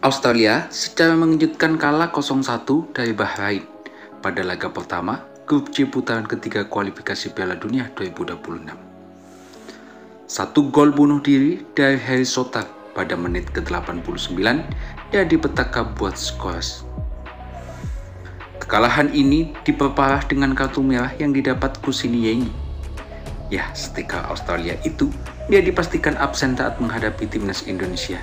Australia secara mengejutkan kalah 0-1 dari Bahrain pada laga pertama grup C putaran ketiga kualifikasi Piala Dunia 2026. Satu gol bunuh diri dari Harry Sotar pada menit ke-89 jadi petaka buat Scores. Kekalahan ini diperparah dengan kartu merah yang didapat Kusini Yengi. Ya, setika Australia itu, dia dipastikan absen saat menghadapi timnas Indonesia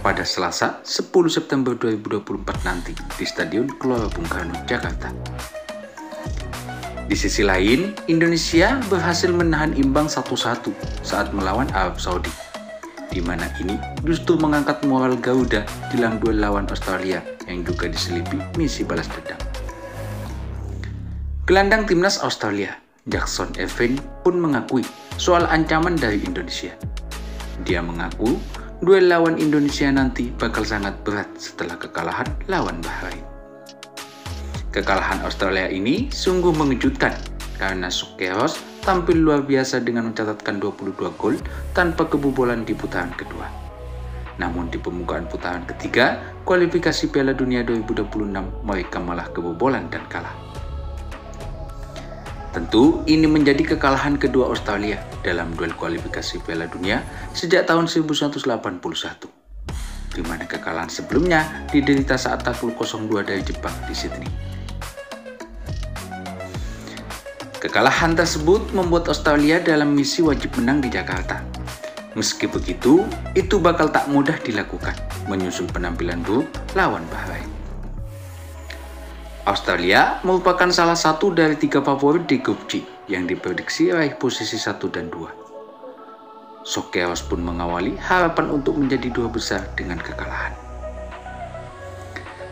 pada Selasa 10 September 2024 nanti di Stadion Gelora Bung Karno, Jakarta. Di sisi lain, Indonesia berhasil menahan imbang 1-1 saat melawan Arab Saudi, di mana ini justru mengangkat moral Garuda jelang duel lawan Australia yang juga diselipi misi balas dendam. Gelandang timnas Australia, Jackson Irvine pun mengakui soal ancaman dari Indonesia. Dia mengaku duel lawan Indonesia nanti bakal sangat berat setelah kekalahan lawan Bahrain. Kekalahan Australia ini sungguh mengejutkan karena Sukeros tampil luar biasa dengan mencatatkan 22 gol tanpa kebobolan di putaran kedua. Namun di pembukaan putaran ketiga, kualifikasi Piala Dunia 2026 mereka malah kebobolan dan kalah. Tentu ini menjadi kekalahan kedua Australia dalam duel kualifikasi Piala Dunia sejak tahun 1981, di mana kekalahan sebelumnya diderita saat takluk 0-2 dari Jepang di Sydney. Kekalahan tersebut membuat Australia dalam misi wajib menang di Jakarta. Meski begitu, itu bakal tak mudah dilakukan, menyusul penampilan buruk lawan Bahrain. Australia merupakan salah satu dari tiga favorit di grup C yang diprediksi raih posisi 1 dan 2. Sokeos pun mengawali harapan untuk menjadi dua besar dengan kekalahan.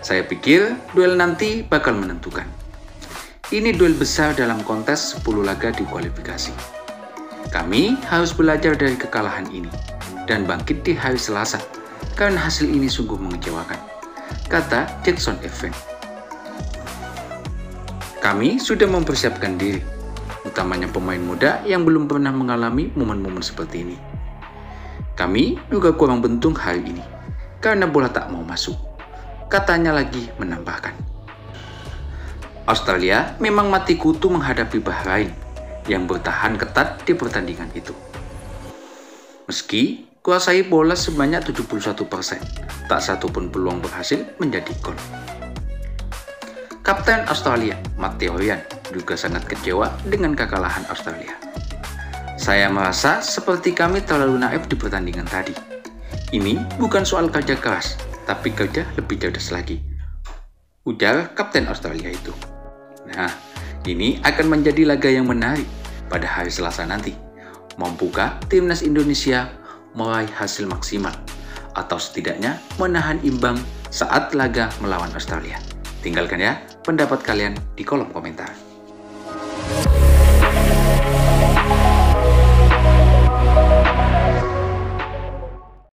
Saya pikir duel nanti bakal menentukan. Ini duel besar dalam kontes 10 laga di kualifikasi. Kami harus belajar dari kekalahan ini dan bangkit di hari Selasa karena hasil ini sungguh mengecewakan, kata Jackson Evans. Kami sudah mempersiapkan diri, utamanya pemain muda yang belum pernah mengalami momen-momen seperti ini. Kami juga kurang bentung hari ini, karena bola tak mau masuk. Katanya lagi menambahkan. Australia memang mati kutu menghadapi Bahrain yang bertahan ketat di pertandingan itu. Meski kuasai bola sebanyak 71%, tak satu pun peluang berhasil menjadi gol. Kapten Australia, Matteo Ryan, juga sangat kecewa dengan kekalahan Australia. Saya merasa seperti kami terlalu naif di pertandingan tadi. Ini bukan soal kerja keras, tapi kerja lebih cerdas lagi. Ujar Kapten Australia itu. Nah, ini akan menjadi laga yang menarik pada hari Selasa nanti. Mampukah timnas Indonesia meraih hasil maksimal atau setidaknya menahan imbang saat laga melawan Australia? Tinggalkan ya pendapat kalian di kolom komentar.